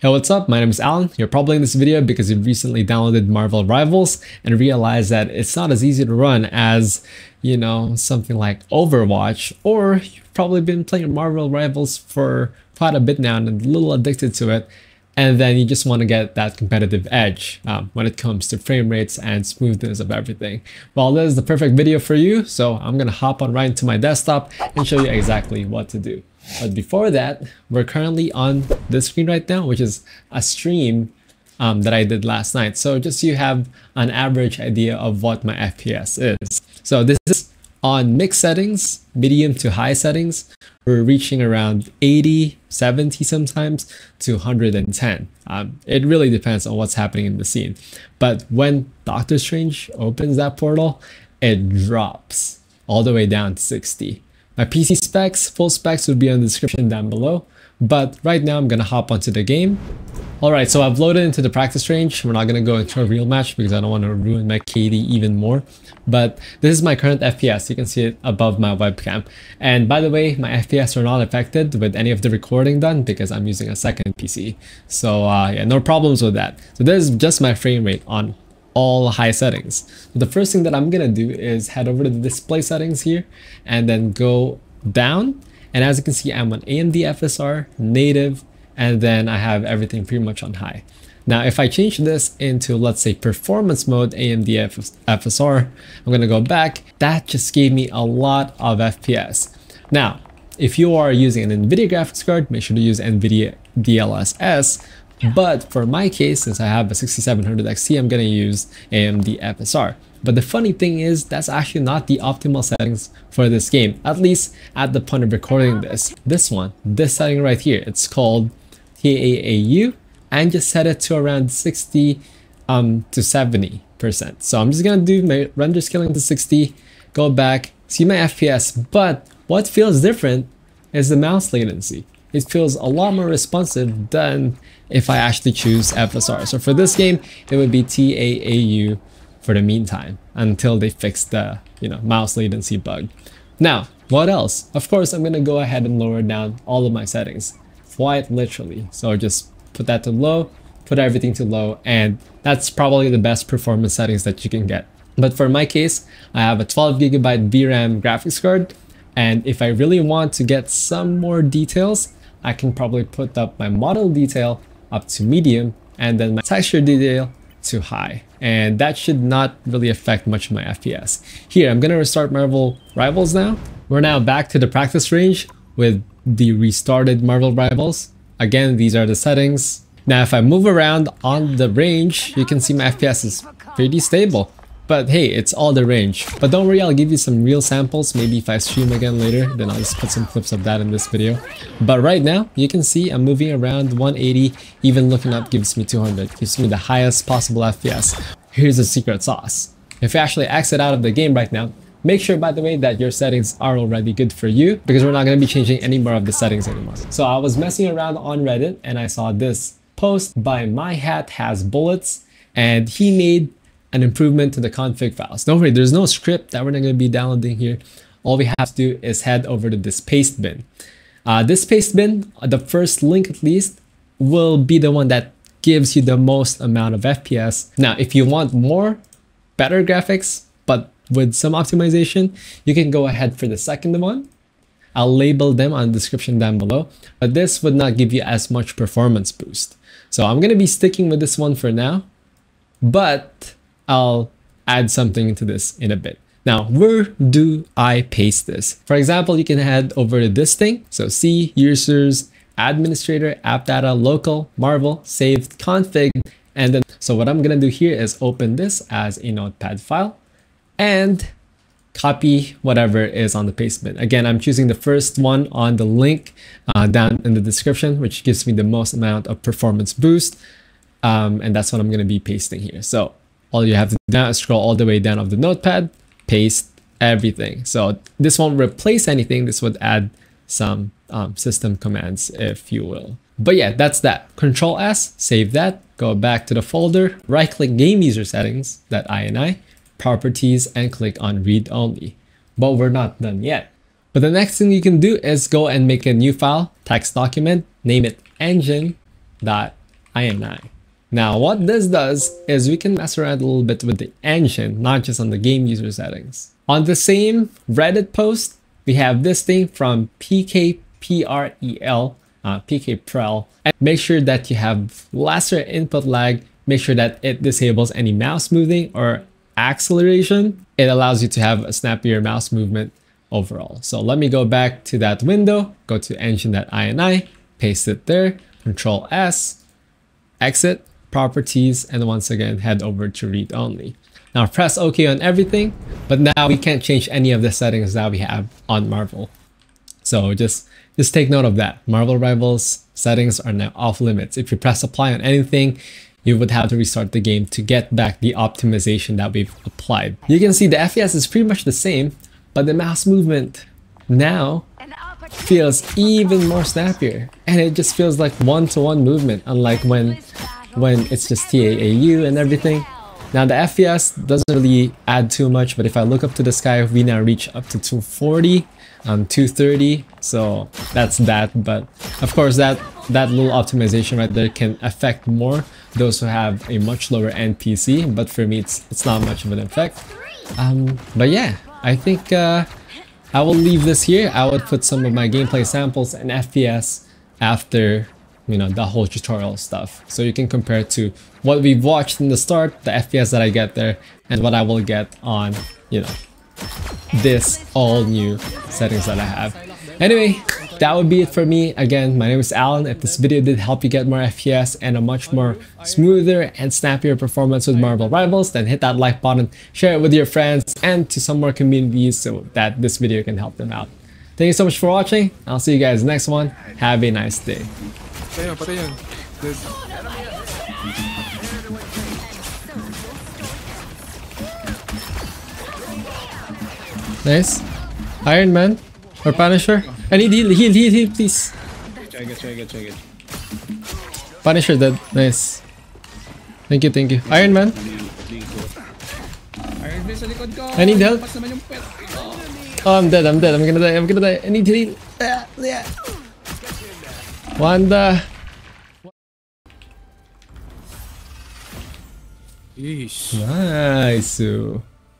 Hey, what's up? My name is Alen. You're probably in this video because you've recently downloaded Marvel Rivals and realized that it's not as easy to run as, you know, something like Overwatch, or you've probably been playing Marvel Rivals for quite a bit now and a little addicted to it, and then you just want to get that competitive edge um, when it comes to frame rates and smoothness of everything. Well, this is the perfect video for you, so I'm gonna hop on right into my desktop and show you exactly what to do. But before that, we're currently on this screen right now, which is a stream um, that I did last night. So just so you have an average idea of what my FPS is. So this is on mixed settings, medium to high settings. We're reaching around 80, 70 sometimes to 110. Um, it really depends on what's happening in the scene. But when Doctor Strange opens that portal, it drops all the way down to 60. My PC specs, full specs would be in the description down below. But right now I'm gonna hop onto the game. Alright, so I've loaded into the practice range. We're not gonna go into a real match because I don't want to ruin my KD even more. But this is my current FPS. You can see it above my webcam. And by the way, my FPS are not affected with any of the recording done because I'm using a second PC. So uh, yeah, no problems with that. So this is just my frame rate on all high settings. The first thing that I'm gonna do is head over to the display settings here and then go down. And as you can see, I'm on AMD FSR, native, and then I have everything pretty much on high. Now, if I change this into, let's say, performance mode, AMD FSR, I'm gonna go back. That just gave me a lot of FPS. Now, if you are using an NVIDIA graphics card, make sure to use NVIDIA DLSS but for my case, since I have a 6700 XT, I'm going to use AMD FSR. But the funny thing is, that's actually not the optimal settings for this game, at least at the point of recording this. This one, this setting right here, it's called TAAU, and just set it to around 60 um, to 70%. So I'm just going to do my render scaling to 60, go back, see my FPS, but what feels different is the mouse latency it feels a lot more responsive than if I actually choose FSR. So for this game, it would be TAAU for the meantime until they fix the you know mouse latency bug. Now, what else? Of course, I'm gonna go ahead and lower down all of my settings, quite literally. So just put that to low, put everything to low, and that's probably the best performance settings that you can get. But for my case, I have a 12 gigabyte VRAM graphics card, and if I really want to get some more details, I can probably put up my model detail up to medium and then my texture detail to high. And that should not really affect much of my FPS. Here, I'm gonna restart Marvel Rivals now. We're now back to the practice range with the restarted Marvel Rivals. Again, these are the settings. Now, if I move around on the range, you can see my FPS is pretty stable. But hey, it's all the range. But don't worry, I'll give you some real samples. Maybe if I stream again later, then I'll just put some clips of that in this video. But right now, you can see I'm moving around 180. Even looking up gives me 200. Gives me the highest possible FPS. Here's the secret sauce. If you actually exit out of the game right now, Make sure, by the way, that your settings are already good for you because we're not going to be changing any more of the settings anymore. So I was messing around on Reddit and I saw this post by My Hat Has Bullets and he made an improvement to the config files. Don't worry, there's no script that we're not going to be downloading here. All we have to do is head over to this Pastebin. Uh, this Pastebin, the first link at least, will be the one that gives you the most amount of FPS. Now, if you want more, better graphics, but with some optimization, you can go ahead for the second one. I'll label them on the description down below, but this would not give you as much performance boost. So I'm going to be sticking with this one for now, but I'll add something to this in a bit. Now, where do I paste this? For example, you can head over to this thing. So C, users, administrator, app data, local, Marvel, saved, config, and then, so what I'm gonna do here is open this as a notepad file and copy whatever is on the Pastebin. Again, I'm choosing the first one on the link uh, down in the description, which gives me the most amount of performance boost. Um, and that's what I'm gonna be pasting here. So all you have to do now is scroll all the way down of the notepad, paste everything. So this won't replace anything. This would add some um, system commands, if you will. But yeah, that's that. Control S, save that, go back to the folder, right click game user settings, that INI, properties, and click on read only. But we're not done yet. But the next thing you can do is go and make a new file, text document, name it engine.env INI. Now what this does is we can mess around a little bit with the engine, not just on the game user settings. On the same Reddit post, we have this thing from PKPREL, uh, PKPREL, and make sure that you have lesser input lag, make sure that it disables any mouse moving or acceleration. It allows you to have a snappier mouse movement overall. So let me go back to that window, go to engine.ini, paste it there, control S, exit, properties, and once again, head over to read only. Now press OK on everything, but now we can't change any of the settings that we have on Marvel. So just, just take note of that. Marvel Rivals settings are now off limits. If you press apply on anything, you would have to restart the game to get back the optimization that we've applied. You can see the FPS is pretty much the same, but the mouse movement now feels even more snappier and it just feels like one-to-one -one movement unlike when when it's just TAAU and everything. Now the FPS doesn't really add too much, but if I look up to the sky, we now reach up to 240, um, 230. So that's that. But of course, that that little optimization right there can affect more those who have a much lower end PC. But for me, it's it's not much of an effect. Um, but yeah, I think uh, I will leave this here. I would put some of my gameplay samples and FPS after you know, the whole tutorial stuff. So you can compare to what we've watched in the start, the FPS that I get there, and what I will get on, you know, this all new settings that I have. Anyway, that would be it for me. Again, my name is Alen. If this video did help you get more FPS and a much more smoother and snappier performance with Marvel Rivals, then hit that like button, share it with your friends and to some more communities so that this video can help them out. Thank you so much for watching. I'll see you guys next one. Have a nice day. Patay yan, patay yan. Dead. Nice. Iron Man or Punisher. I need heal, heal, heal, heal, please. Try it, try it, try it. Punisher dead. Nice. Thank you, thank you. Iron Man. Iron Man sa likod ko. I need help. Pas naman yung pet. Oh, I'm dead, I'm dead. I'm gonna die, I'm gonna die. I need heal. Ah, yeah. Wanda. Yeesh. Nice.